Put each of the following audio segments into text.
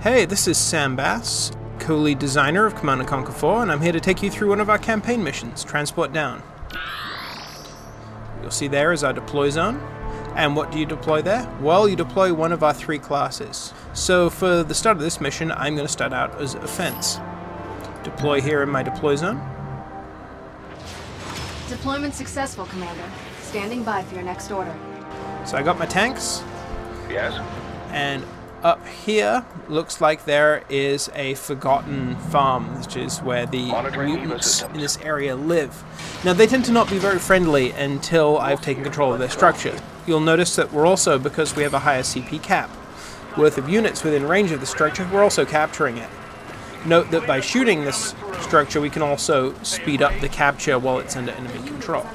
Hey, this is Sam Bass, co-lead designer of Command & Conquer 4, and I'm here to take you through one of our campaign missions, Transport Down. You'll see there is our deploy zone. And what do you deploy there? Well, you deploy one of our three classes. So for the start of this mission, I'm going to start out as Offense. Deploy here in my deploy zone. Deployment successful, Commander. Standing by for your next order. So I got my tanks, Yes? and up here looks like there is a forgotten farm, which is where the Monitoring mutants in this area live. Now they tend to not be very friendly until I've taken control of their structure. You'll notice that we're also, because we have a higher CP cap, worth of units within range of the structure, we're also capturing it. Note that by shooting this structure, we can also speed up the capture while it's under enemy control.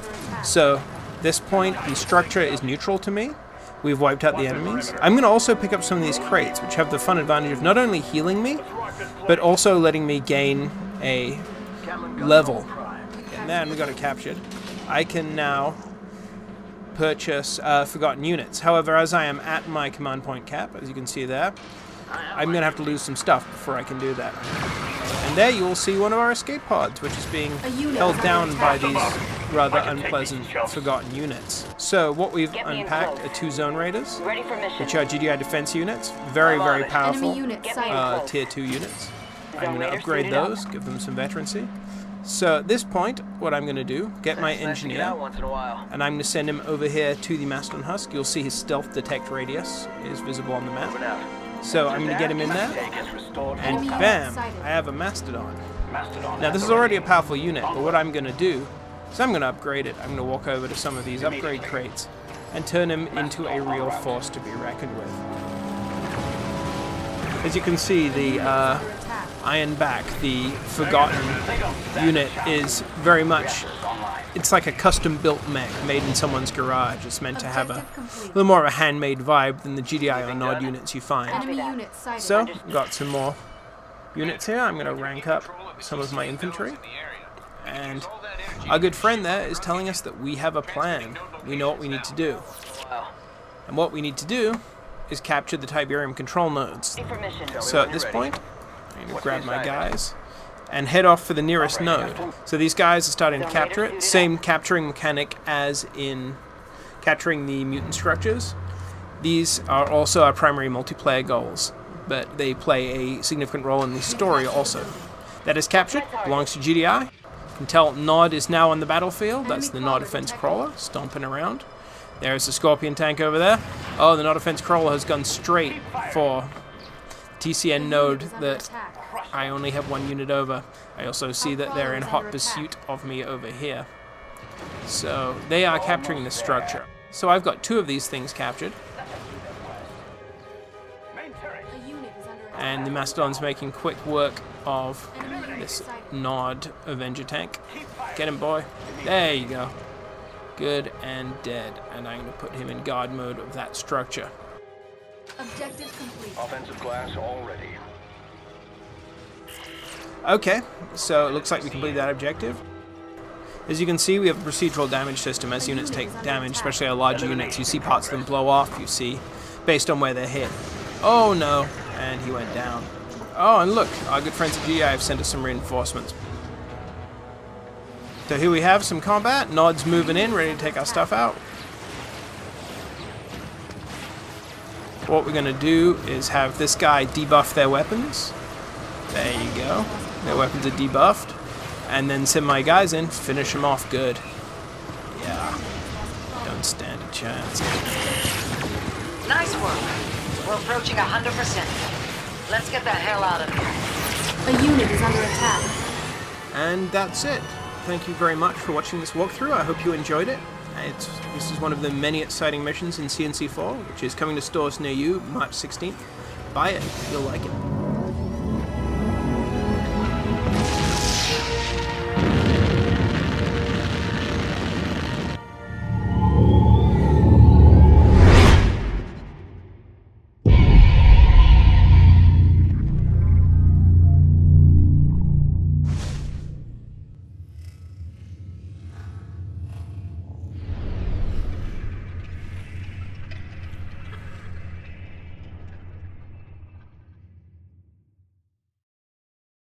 So, this point, the structure is neutral to me. We've wiped out the enemies. I'm going to also pick up some of these crates, which have the fun advantage of not only healing me, but also letting me gain a level. And then we got it captured. I can now purchase uh, forgotten units. However, as I am at my command point cap, as you can see there, I'm going to have to lose some stuff before I can do that. And there you will see one of our escape pods, which is being held down by these rather I can take unpleasant these forgotten units. So what we've Get me in unpacked are two zone raiders, Ready for mission. which are GDI defense units. Very, very powerful Enemy unit Get me in sighted. uh, tier 2 units. I'm going to upgrade those, give them some veterancy. So at this point, what I'm going to do, get my Nice to get engineer, out once in a while. and I'm going to send him over here to the Mastodon Husk. You'll see his stealth detect radius is visible on the map. So I'm going to get him in there, and bam. I have a Mastodon. Mastodon Now this is already a powerful unit, but what I'm going to do is I'm going to upgrade it. I'm going to walk over to some of these upgrade crates and turn him into a real force to be reckoned with. As you can see, the uh, Under attack. Ironback, the forgotten unit, is very much. It's like a custom built mech made in someone's garage. It's meant to have a Objective complete. little more of a handmade vibe than the GDI or Nod units you find. Enemy unit sighted. So, got some more units here. I'm going to rank up some of my infantry. And our good friend there is telling us that we have a plan. We know what we need to do. And what we need to do is capture the Tiberium control nodes. Ready for mission. So at this point, I'm going to grab my guys and head off for the nearest node. So these guys are starting to capture it. Same capturing mechanic as in capturing the mutant structures. These are also our primary multiplayer goals, but they play a significant role in the story also. That is captured, belongs to GDI. You can tell Nod is now on the battlefield. That's the Nod Defense Crawler, stomping around. There's the Scorpion tank over there. Oh, the Nod Defense Crawler has gone straight for TCN node that. I only have one unit over. I also see that they're in hot pursuit of me over here. So they are capturing the structure. So I've got two of these things captured, and the Mastodon's making quick work of this. Nod Avenger tank. Get him, boy. There you go. Good and dead. And I'm going to put him in guard mode of that structure. Objective complete. Offensive glass already. Okay, so it looks like we completed that objective. As you can see, we have a procedural damage system as units take damage, especially our larger units. You see parts of them blow off, you see, based on where they're hit. Oh no, and he went down. Oh, and look, our good friends at GDI have sent us some reinforcements. So here we have some combat. Nod's moving in, ready to take our stuff out. What we're going to do is have this guy debuff their weapons. There you go. Their weapons are debuffed. And then send my guys in, finish them off good. Yeah. Don't stand a chance. Nice work. We're approaching 100%. Let's get the hell out of here. A unit is under attack. And that's it. Thank you very much for watching this walkthrough. I hope you enjoyed it. It's, this is one of the many exciting missions in CNC4, which is coming to stores near you March 16th. Buy it, you'll like it.